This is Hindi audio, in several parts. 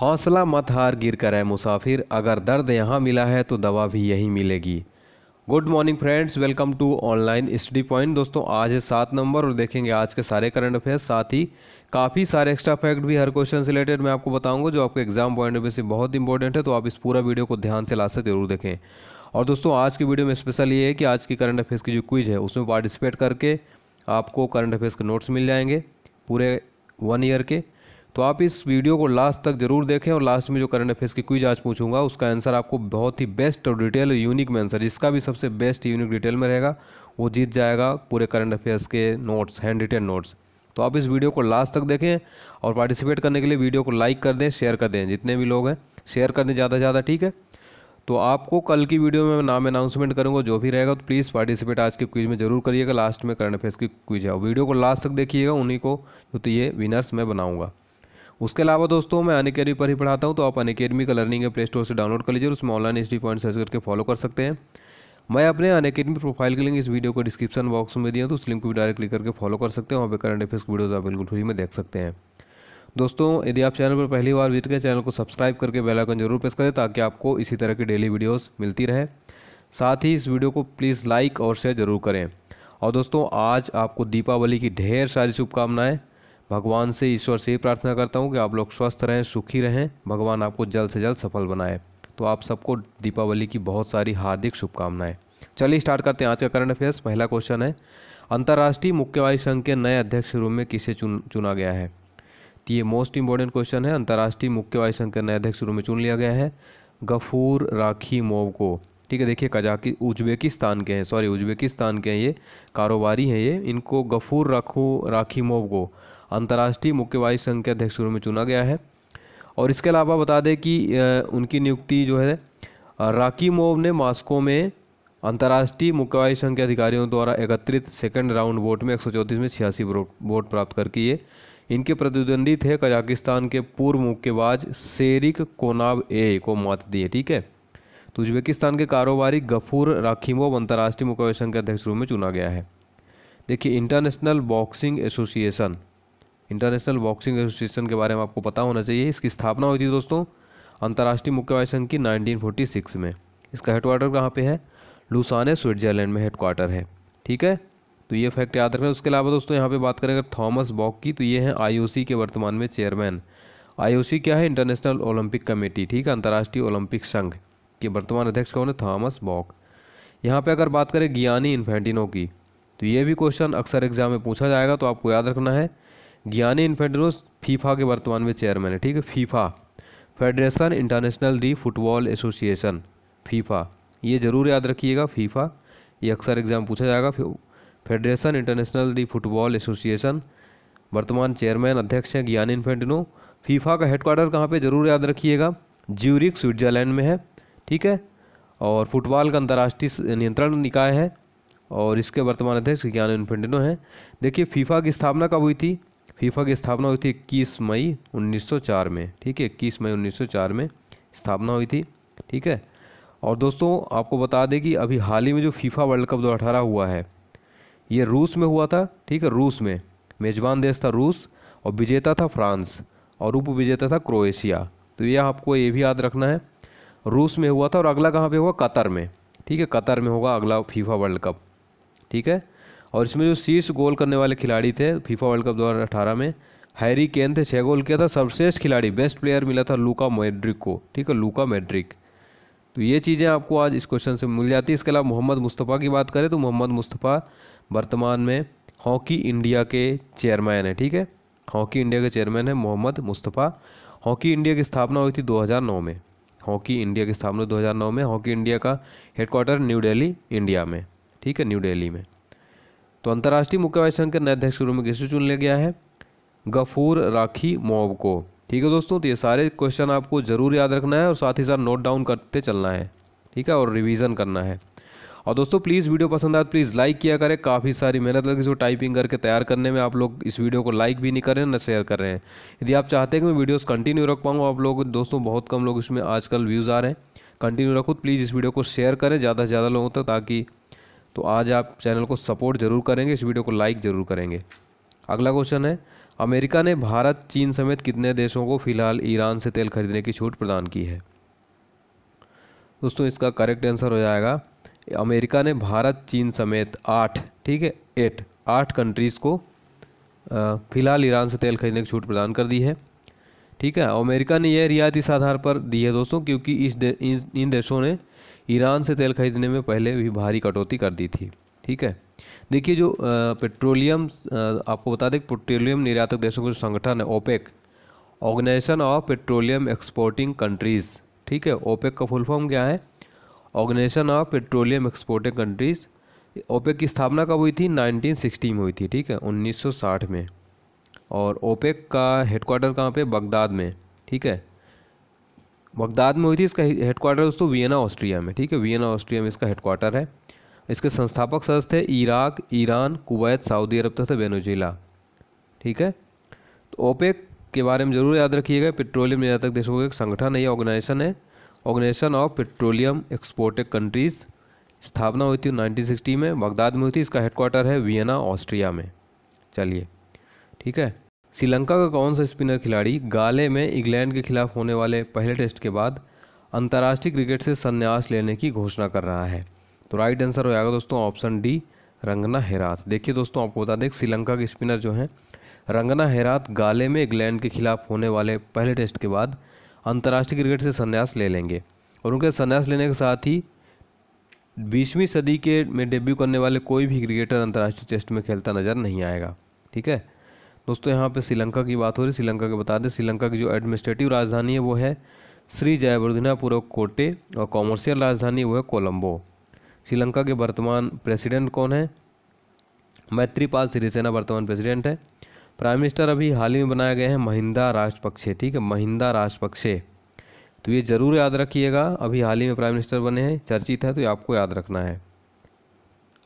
हौसला मत हार गिर कर है मुसाफिर। अगर दर्द यहाँ मिला है तो दवा भी यहीं मिलेगी। Good morning friends welcome to online study point दोस्तों, आज है सात नंबर और देखेंगे आज के सारे करंट अफेयर्स साथ ही काफ़ी सारे एक्स्ट्रा फैक्ट भी, हर क्वेश्चन से रिलेटेड मैं आपको बताऊँगा, जो आपके एग्ज़ाम पॉइंट ऑफ़ व्यू से बहुत इंपॉर्टेंट है तो आप इस पूरा वीडियो को ध्यान से लास्ट ज़रूर देखें। और दोस्तों, आज की वीडियो में स्पेशल ये है कि आज की करंट अफेयर्स की जो क्विज है, उसमें पार्टिसिपेट करके आपको करंट अफेयर्स के नोट्स मिल जाएँगे, पूरे वन ईयर के। तो आप इस वीडियो को लास्ट तक ज़रूर देखें और लास्ट में जो करंट अफेयर्स की क्विज आज पूछूँगा, उसका आंसर आपको बहुत ही बेस्ट और डिटेल यूनिक में आंसर जिसका भी सबसे बेस्ट यूनिक डिटेल में रहेगा, वो जीत जाएगा पूरे करंट अफेयर्स के नोट्स हैंड रिटेन नोट्स तो आप इस वीडियो को लास्ट तक देखें और पार्टिसिपेट करने के लिए वीडियो को लाइक कर दें शेयर कर दें, जितने भी लोग हैं शेयर कर दें ज़्यादा से ज़्यादा, ठीक है? तो आपको कल की वीडियो में नाम अनाउंसमेंट करूँगा, जो भी रहेगा तो प्लीज़ पार्टिसिपेट आज की क्विज में ज़रूर करिएगा, लास्ट में करंट अफेयर्स की क्विज है। वीडियो को लास्ट तक देखिएगा, उन्हीं को, जो तो ये विनर्स मैं बनाऊँगा। उसके अलावा दोस्तों, मैं अन अकेडमी पर ही पढ़ाता हूँ तो आप अन अकेडमी का लर्निंग प्ले स्टोर से डाउनलोड कर लीजिए और उसमें ऑनलाइन एच पॉइंट सर्च करके फॉलो कर सकते हैं। मैं अपने अन अकेडमी प्रोफ़ाइल के लिंक इस वीडियो को डिस्क्रिप्शन बॉक्स में दिया तो उस लिंक को भी डायरेक्ट क्लिक करके फॉलो कर सकते हैं, वहाँ पर करंट अफेयर्स वीडियोज़ आप बिल्कुल फ्री में देख सकते हैं। दोस्तों, यदि आप चैनल पर पहली बार विज़िट करें चैनल को सब्सक्राइब करके बेल आइकन ज़रूर प्रेस करें, ताकि आपको इसी तरह की डेली वीडियोस मिलती रहे। साथ ही इस वीडियो को प्लीज़ लाइक और शेयर ज़रूर करें। और दोस्तों, आज आपको दीपावली की ढेर सारी शुभकामनाएँ भगवान से ईश्वर से प्रार्थना करता हूँ कि आप लोग स्वस्थ रहें, सुखी रहें। भगवान आपको जल्द से जल्द सफल बनाए। तो आप सबको दीपावली की बहुत सारी हार्दिक शुभकामनाएँ। चलिए स्टार्ट करते हैं। आज का करंट अफेयर्स पहला क्वेश्चन है, अंतर्राष्ट्रीय मुक्केबाजी संघ के नए अध्यक्ष रूप में किसे चुन, चुना गया है? तो ये मोस्ट इंपॉर्टेंट क्वेश्चन है। अंतर्राष्ट्रीय मुक्केबाजी संघ के नए अध्यक्ष रूप में चुन लिया गया है, गफूर राखी मोव को। ठीक है, देखिए कजाकी, उज्बेकिस्तान के हैं। सॉरी उज्बेकिस्तान के हैं ये, कारोबारी हैं ये। इनको गफूर राखू राखी मोव को। अंतर्राष्ट्रीय मुक्केबाजी संघ के अध्यक्ष रूप में चुना गया है। और इसके अलावा बता दें कि उनकी नियुक्ति जो है राकीमोव ने मास्को में अंतर्राष्ट्रीय मुक्केबाजी संघ के अधिकारियों द्वारा एकत्रित सेकंड राउंड वोट में एक सौ चौंतीस में छियासी वोट प्राप्त करके ये इनके प्रतिद्वंदी थे। कजाकिस्तान के पूर्व मुक्केबाज शेरिक कोनाब ए को मत दिए, ठीक है? तो उज्बेकिस्तान के कारोबारी गफूर राखीमोव अंतर्राष्ट्रीय मुक्केबाजी संघ के अध्यक्ष रूप में चुना गया है। देखिए, international boxing association international boxing association के बारे में आपको पता होना चाहिए। इसकी स्थापना हुई थी दोस्तों अंतर्राष्ट्रीय मुक्केबाजी संघ की 1946 में। इसका हेडक्वार्टर कहाँ पे है? लुसाने, स्विट्जरलैंड में हेडक्वार्टर है। ठीक है? तो ये फैक्ट याद रखें उसके अलावा दोस्तों यहाँ पे बात करें अगर थॉमस बॉक की तो ये हैं आईओसी के वर्तमान में चेयरमैन। आईओसी क्या है? International Olympic committee. ठीक है? अंतर्राष्ट्रीय ओलंपिक संघ के वर्तमान अध्यक्ष कौन है? Thomas Bach. यहाँ पे अगर बात करें ज्ञानी इन्फेंटिनो की तो ये भी क्वेश्चन अक्सर एग्ज़ाम में पूछा जाएगा तो आपको याद रखना है। ज्ञानी इन्फेंटिनोस फीफा के वर्तमान में चेयरमैन है, ठीक है? FIFA. Federation international the football association, FIFA. ये ज़रूर याद रखिएगा, फीफा। ये अक्सर एग्ज़ाम पूछा जाएगा। Federation international the football association, वर्तमान चेयरमैन, अध्यक्ष हैं ज्ञानी इन्फेंटिनो फीफा का हेडक्वार्टर कहाँ पे? ज़रूर याद रखिएगा। ज्यूरिक स्विट्जरलैंड में है, ठीक है? और फुटबॉल का अंतर्राष्ट्रीय नियंत्रण निकाय है, और इसके वर्तमान अध्यक्ष ज्ञान इन्फेंटिनो हैं। देखिए, फीफा की स्थापना कब हुई थी? फीफा की स्थापना हुई थी इक्कीस मई 1904 में, ठीक है? इक्कीस मई 1904 में स्थापना हुई थी, ठीक है? और दोस्तों, आपको बता दें कि अभी हाल ही में जो फीफा वर्ल्ड कप दो हुआ है, ये रूस में हुआ था, ठीक है? रूस में। मेज़बान देश था रूस और विजेता था फ्रांस और उप विजेता था क्रोएशिया। तो ये आपको ये भी याद रखना है, रूस में हुआ था और अगला कहाँ पे हुआ? कतर में, ठीक है? कतर में होगा अगला फीफा वर्ल्ड कप, ठीक है? और इसमें जो शीर्ष गोल करने वाले खिलाड़ी थे फीफा वर्ल्ड कप दो हज़ार अठारह में, हैरी केन थे छः गोल किया था, सर्वश्रेष्ठ खिलाड़ी, बेस्ट प्लेयर मिला था लूका मेड्रिक को ठीक है, लूका मेड्रिक तो ये चीज़ें आपको आज इस क्वेश्चन से मिल जाती है। इसके अलावा मोहम्मद मुस्तफ़ा की बात करें तो मोहम्मद मुस्तफ़ा वर्तमान में हॉकी इंडिया के चेयरमैन है, ठीक है? हॉकी इंडिया के चेयरमैन है मोहम्मद मुस्तफ़ा। हॉकी इंडिया की स्थापना हुई थी 2009 में। हॉकी इंडिया की स्थापना 2009 में। हॉकी इंडिया का हेडक्वार्टर न्यू दिल्ली इंडिया में, ठीक है, न्यू दिल्ली में। तो अंतर्राष्ट्रीय मुक्केबाजी संघ के नए अध्यक्ष के रूप में किसे चुन लिया गया है? गफूर, राखी, मोब को। ठीक है दोस्तों तो ये सारे क्वेश्चन आपको ज़रूर याद रखना है और साथ ही साथ नोट डाउन करते चलना है। ठीक है, और रिवीजन करना है। और दोस्तों प्लीज़ वीडियो पसंद आए प्लीज़ लाइक किया करें। काफ़ी सारी मेहनत लगी इसको टाइपिंग करके तैयार करने में आप लोग इस वीडियो को लाइक भी नहीं कर रहे हैं, ना शेयर कर रहे हैं। यदि आप चाहते हैं कि मैं वीडियोस कंटिन्यू रख पाऊँ, आप लोग, दोस्तों, बहुत कम लोग इसमें आजकल व्यूज़ आ रहे हैं। कंटिन्यू रखो प्लीज़ इस वीडियो को शेयर करें, ज़्यादा से ज़्यादा लोगों तक, ताकि तो आज आप चैनल को सपोर्ट ज़रूर करेंगे इस वीडियो को लाइक ज़रूर करेंगे। अगला क्वेश्चन है अमेरिका ने भारत चीन समेत कितने देशों को फ़िलहाल ईरान से तेल खरीदने की छूट प्रदान की है? दोस्तों इसका करेक्ट आंसर हो जाएगा अमेरिका ने भारत चीन समेत आठ ठीक है एट आठ कंट्रीज़ को फ़िलहाल ईरान से तेल खरीदने की छूट प्रदान कर दी है। ठीक है अमेरिका ने यह रियायत इस आधार पर दी है दोस्तों क्योंकि इस दे, इन देशों ने ईरान से तेल खरीदने में पहले भी भारी कटौती कर दी थी, ठीक है? देखिए जो पेट्रोलियम आपको बता दें पेट्रोलियम निर्यातक देशों का जो संगठन है, OPEC, organisation of petroleum exporting countries, ठीक है? ओपेक का फुल फॉर्म क्या है? Organisation of petroleum exporting countries, OPEC की स्थापना कब हुई थी? 1960 में हुई थी, ठीक है? 1960 में। और ओपेक का हेडक्वार्टर कहाँ पे? बगदाद में, ठीक है? बगदाद में हुई थी, इसका हेडक्वार्टर दोस्तों वियना, ऑस्ट्रिया में, ठीक है? वियना, ऑस्ट्रिया में इसका हेडक्वार्टर है। इसके संस्थापक सदस्य थे Iraq, Iran, Kuwait, Saudi Arab तथा वेनेजुएला, ठीक है? तो ओपेक के बारे में ज़रूर याद रखिएगा, पेट्रोलियम निर्यातक देशों का एक संगठन है ऑर्गेनाइजेशन है। Organisation of petroleum exported countries स्थापना हुई थी 1960 में, बगदाद में हुई थी, इसका हेडक्वार्टर है वियना, ऑस्ट्रिया में। चलिए, ठीक है? श्रीलंका का कौन सा स्पिनर खिलाड़ी गाले में इंग्लैंड के खिलाफ होने वाले पहले टेस्ट के बाद अंतर्राष्ट्रीय क्रिकेट से संन्यास लेने की घोषणा कर रहा है? तो राइट आंसर हो जाएगा दोस्तों ऑप्शन डी रंगना हेरात। देखिए दोस्तों, आपको बता दें, श्रीलंका के स्पिनर जो हैं, रंगना हेरात गाले में इंग्लैंड के खिलाफ होने वाले पहले टेस्ट के बाद अंतर्राष्ट्रीय क्रिकेट से संन्यास ले लेंगे। और उनके संन्यास लेने के साथ ही बीसवीं सदी के में डेब्यू करने वाले कोई भी क्रिकेटर अंतर्राष्ट्रीय टेस्ट में खेलता नज़र नहीं आएगा। ठीक है? दोस्तों, यहाँ पे श्रीलंका की बात हो रही है, श्रीलंका के बता दें, श्रीलंका की जो एडमिनिस्ट्रेटिव राजधानी है, वो है श्री जयवर्धनापुर कोटे और कॉमर्शियल राजधानी वो है कोलंबो। श्रीलंका के वर्तमान प्रेसिडेंट कौन है? मैत्रीपाल सिरिसेना वर्तमान प्रेसिडेंट है। प्राइम मिनिस्टर अभी हाल ही में बनाए गए हैं महिंदा राजपक्षे, ठीक है? महिंदा राजपक्षे। तो ये ज़रूर याद रखिएगा, अभी हाल ही में प्राइम मिनिस्टर बने हैं, चर्चित है तो ये आपको याद रखना है।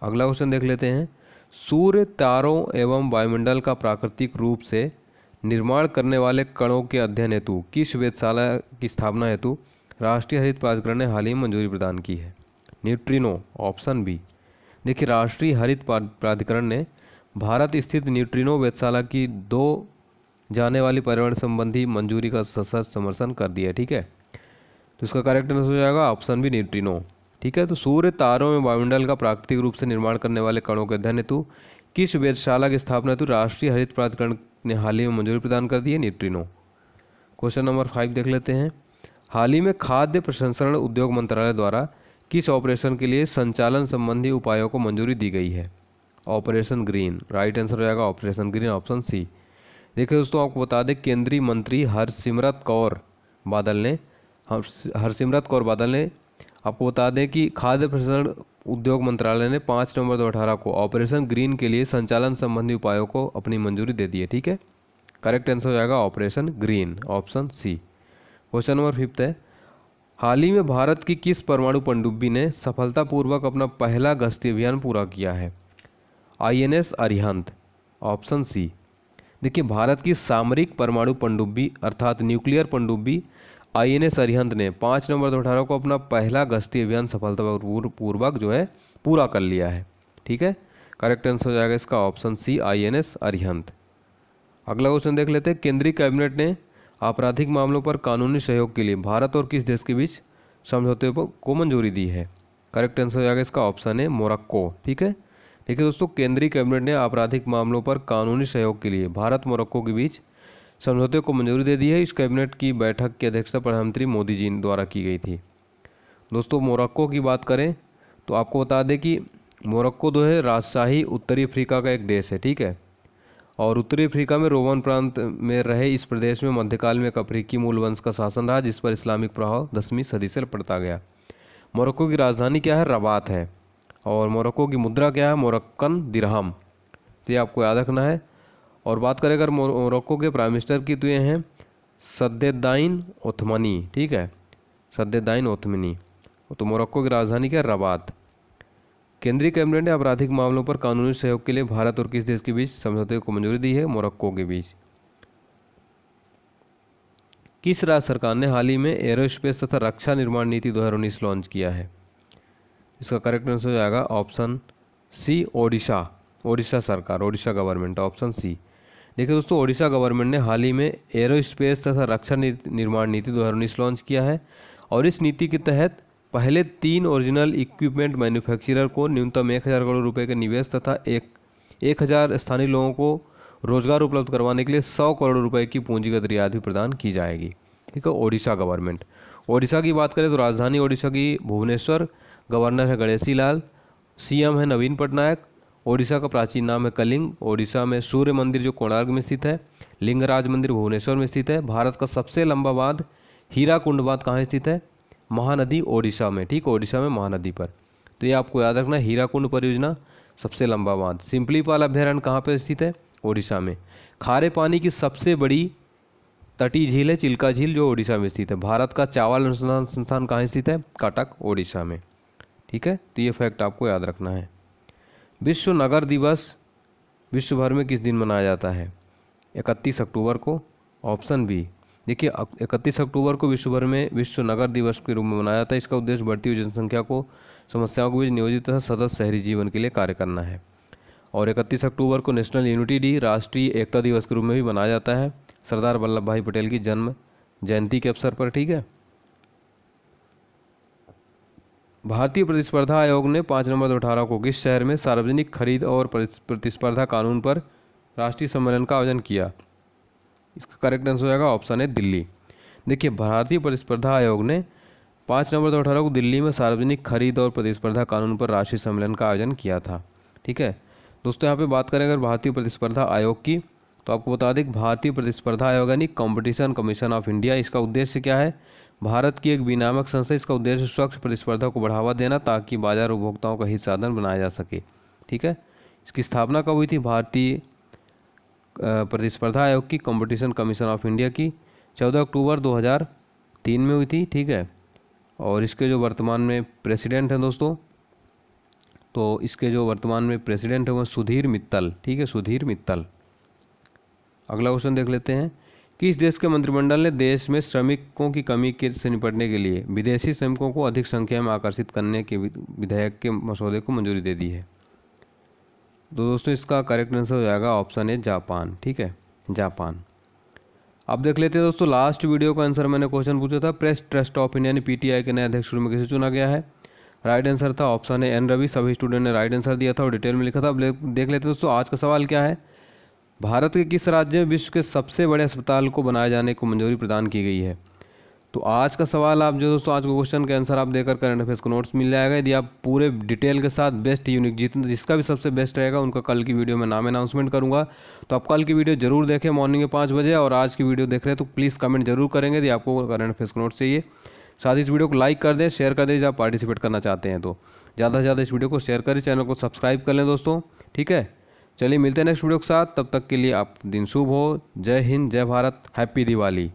अगला क्वेश्चन देख लेते हैं। सूर्य तारों एवं वायुमंडल का प्राकृतिक रूप से निर्माण करने वाले कणों के अध्ययन हेतु, किस वेधशाला की स्थापना हेतु राष्ट्रीय हरित प्राधिकरण ने हाल ही में मंजूरी प्रदान की है? Neutrino, option B. देखिए, राष्ट्रीय हरित प्राधिकरण ने भारत स्थित न्यूट्रिनो वेधशाला की दो जाने वाली पर्यावरण संबंधी मंजूरी का सशर्त समर्थन कर दिया ठीक है? तो इसका करेक्ट आंसर हो जाएगा, ऑप्शन बी, न्यूट्रिनो। ठीक है? तो सूर्य तारों में वायुमंडल का प्राकृतिक रूप से निर्माण करने वाले कणों के अध्ययन हेतु किस वेधशाला की स्थापना हेतु राष्ट्रीय हरित प्राधिकरण ने हाल ही में मंजूरी प्रदान कर दी है? न्यूट्रिनो क्वेश्चन नंबर फाइव देख लेते हैं। हाल ही में खाद्य प्रसंस्करण उद्योग मंत्रालय द्वारा किस ऑपरेशन के लिए संचालन संबंधी उपायों को मंजूरी दी गई है? ऑपरेशन ग्रीन राइट आंसर हो जाएगा ऑपरेशन ग्रीन ऑप्शन सी देखिए दोस्तों, आपको बता दें, केंद्रीय मंत्री हरसिमरत कौर बादल ने हरसिमरत कौर बादल ने आपको बता दें कि खाद्य प्रसंस्करण उद्योग मंत्रालय ने पाँच नवंबर दो को ऑपरेशन ग्रीन के लिए संचालन संबंधी उपायों को अपनी मंजूरी दे दी है, ठीक है? करेक्ट आंसर हो जाएगा operation green, option C. Question number fifth है, हाल ही में भारत की किस परमाणु पनडुब्बी ने सफलतापूर्वक अपना पहला गश्ती अभियान पूरा किया है? INS Arihant, option C. देखिए, भारत की सामरिक परमाणु पनडुब्बी, अर्थात न्यूक्लियर पनडुब्बी आईएनएस अरिहंत ने पाँच नवंबर दो अठारह को अपना पहला गश्ती अभियान सफलतापूर्वक जो है, पूरा कर लिया है। ठीक है? करेक्ट आंसर हो जाएगा इसका ऑप्शन सी आईएनएस अरिहंत अगला क्वेश्चन देख लेते हैं। केंद्रीय कैबिनेट ने आपराधिक मामलों पर कानूनी सहयोग के लिए भारत और किस देश के बीच समझौते को मंजूरी दी है? करेक्ट आंसर हो जाएगा इसका ऑप्शन है मोरक्को ठीक है? देखिए दोस्तों, केंद्रीय कैबिनेट ने आपराधिक मामलों पर कानूनी सहयोग के लिए भारत मोरक्को के बीच समझौते को मंजूरी दे दी है। इस कैबिनेट की बैठक की अध्यक्षता प्रधानमंत्री मोदी जी द्वारा की गई थी। दोस्तों, मोरक्को की बात करें तो आपको बता दें कि मोरक्को जो है, राजशाही उत्तरी अफ्रीका का एक देश है, ठीक है? और उत्तरी अफ्रीका में रोमन प्रांत में रहे इस प्रदेश में मध्यकाल में एक अफ्रीकी मूल वंश का शासन रहा, जिस पर इस्लामिक प्रभाव दसवीं सदी से पड़ता गया। मोरक्को की राजधानी क्या है? रबात है। और मोरक्को की मुद्रा क्या है? Moroccan dirham. तो ये आपको याद रखना है। और बात करें अगर मोरक्को के प्राइम मिनिस्टर की तो ये हैं सद्देदाइन ओथमनी, ठीक है? सद्देदाइन ओथमनी। तो मोरक्को की राजधानी क्या? रबात। केंद्रीय कैबिनेट ने आपराधिक मामलों पर कानूनी सहयोग के लिए भारत और किस देश के बीच समझौते को मंजूरी दी है? मोरक्को के बीच। किस राज्य सरकार ने हाल ही में एरोस्पेस तथा रक्षा निर्माण नीति दो हज़ार उन्नीस लॉन्च किया है? इसका करेक्ट आंसर हो जाएगा ऑप्शन सी, ओडिशा। ओडिशा सरकार, ओडिशा गवर्नमेंट, ऑप्शन सी। देखिए दोस्तों, ओडिशा गवर्नमेंट ने हाल ही में एरोस्पेस तथा रक्षा निर्माण नीति दो लॉन्च किया है और इस नीति के तहत पहले तीन ओरिजिनल इक्विपमेंट मैन्युफैक्चरर को न्यूनतम एक हज़ार करोड़ रुपए के निवेश तथा एक एक हज़ार स्थानीय लोगों को रोज़गार उपलब्ध करवाने के लिए सौ करोड़ रुपए की पूंजीगत रियायत भी प्रदान की जाएगी। ठीक है, ओडिशा गवर्नमेंट। ओडिशा की बात करें तो राजधानी ओडिशा की भुवनेश्वर, गवर्नर है गणेशी लाल सीएम है नवीन पटनायक ओडिशा का प्राचीन नाम है कलिंग। ओडिशा में सूर्य मंदिर जो कोणार्क में स्थित है, लिंगराज मंदिर भुवनेश्वर में स्थित है। भारत का सबसे लंबा बाँध हीरा कुंड बाँध कहाँ स्थित है? महानदी ओडिशा में, ठीक? ओडिशा में महानदी पर। तो ये आपको याद रखना हीरा कुंड परियोजना सबसे लंबा बाँध। सिंपलीपाल अभ्यारण्य कहाँ पर स्थित है? ओडिशा में। खारे पानी की सबसे बड़ी तटीय झील है, चिल्का झील, जो ओडिशा में स्थित है। भारत का चावल अनुसंधान संस्थान कहाँ स्थित है? कटक, ओडिशा में। ठीक है? तो ये फैक्ट आपको याद रखना है। विश्व नगर दिवस विश्व भर में किस दिन मनाया जाता है? इकतीस अक्टूबर को ऑप्शन बी। देखिए इकतीस अक्टूबर को विश्व भर में विश्व नगर दिवस के रूप में मनाया जाता है। इसका उद्देश्य बढ़ती हुई जनसंख्या को, समस्याओं के बीच नियोजित तथा सतत शहरी जीवन के लिए कार्य करना है। और इकतीस अक्टूबर को नेशनल यूनिटी डे, राष्ट्रीय एकता दिवस के रूप में भी मनाया जाता है। सरदार वल्लभ भाई पटेल की जन्म जयंती के अवसर पर, ठीक है? भारतीय प्रतिस्पर्धा आयोग ने पाँच नवंबर दो अठारह को किस शहर में सार्वजनिक खरीद और प्रतिस्पर्धा कानून पर राष्ट्रीय सम्मेलन का आयोजन किया? इसका करेक्ट आंसर हो जाएगा ऑप्शन है दिल्ली। देखिए, भारतीय प्रतिस्पर्धा आयोग ने पाँच नवंबर दो अठारह को दिल्ली में सार्वजनिक खरीद और प्रतिस्पर्धा कानून पर राष्ट्रीय सम्मेलन का आयोजन किया था। ठीक है? दोस्तों, यहाँ पे बात करें अगर भारतीय प्रतिस्पर्धा आयोग की तो आपको बता दें भारतीय प्रतिस्पर्धा आयोग यानी कॉम्पिटिशन कमीशन ऑफ़ इंडिया इसका उद्देश्य क्या है? भारत की एक विनामक संस्था इसका उद्देश्य स्वच्छ प्रतिस्पर्धा को बढ़ावा देना ताकि बाज़ार उपभोक्ताओं का हित साधन बनाया जा सके। ठीक है? इसकी स्थापना कब हुई थी? भारतीय प्रतिस्पर्धा आयोग की कंपटीशन कमीशन ऑफ़ इंडिया की चौदह अक्टूबर 2003 में हुई थी। ठीक है? और इसके जो वर्तमान में प्रेसिडेंट हैं दोस्तों तो इसके जो वर्तमान में प्रेसिडेंट हैं वो सुधीर मित्तल। ठीक है? सुधीर मित्तल। अगला क्वेश्चन देख लेते हैं। किस देश के मंत्रिमंडल ने देश में श्रमिकों की कमी के से निपटने के लिए विदेशी श्रमिकों को अधिक संख्या में आकर्षित करने के विधेयक के मसौदे को मंजूरी दे दी है? तो दोस्तों, इसका करेक्ट आंसर हो जाएगा ऑप्शन ए जापान। ठीक है? जापान। अब देख लेते हैं दोस्तों लास्ट वीडियो का आंसर मैंने क्वेश्चन पूछा था। प्रेस ट्रस्ट ऑफ़ इंडिया ने पीटीआई के नए अध्यक्ष में कैसे चुना गया है? राइट आंसर था ऑप्शन है एन रवि सभी स्टूडेंट ने राइट आंसर दिया था और डिटेल में लिखा था। अब देख लेते हैं दोस्तों, आज का सवाल क्या है? भारत के किस राज्य में विश्व के सबसे बड़े अस्पताल को बनाए जाने को मंजूरी प्रदान की गई है? तो आज का सवाल आप जो दोस्तों, आज के क्वेश्चन के आंसर आप देकर करंट अफेयर्स को नोट्स मिल जाएगा। यदि आप पूरे डिटेल के साथ बेस्ट यूनिक जितना जिसका भी सबसे बेस्ट रहेगा, उनका कल की वीडियो में नाम अनाउंसमेंट करूँगा। तो आप कल की वीडियो ज़रूर देखें मॉर्निंग में पाँच बजे और आज की वीडियो देख रहे हैं तो प्लीज़ कमेंट ज़रूर करेंगे यदि आपको करंट अफेयर्स को नोट्स चाहिए। साथ इस वीडियो को लाइक कर दें शेयर कर दें जब आप पार्टिसिपेट करना चाहते हैं तो ज़्यादा से ज़्यादा इस वीडियो को शेयर करें चैनल को सब्सक्राइब कर लें दोस्तों, ठीक है? चलिए मिलते हैं नेक्स्ट वीडियो के साथ। तब तक के लिए आप दिन शुभ हो। जय हिंद, जय भारत। हैप्पी दिवाली।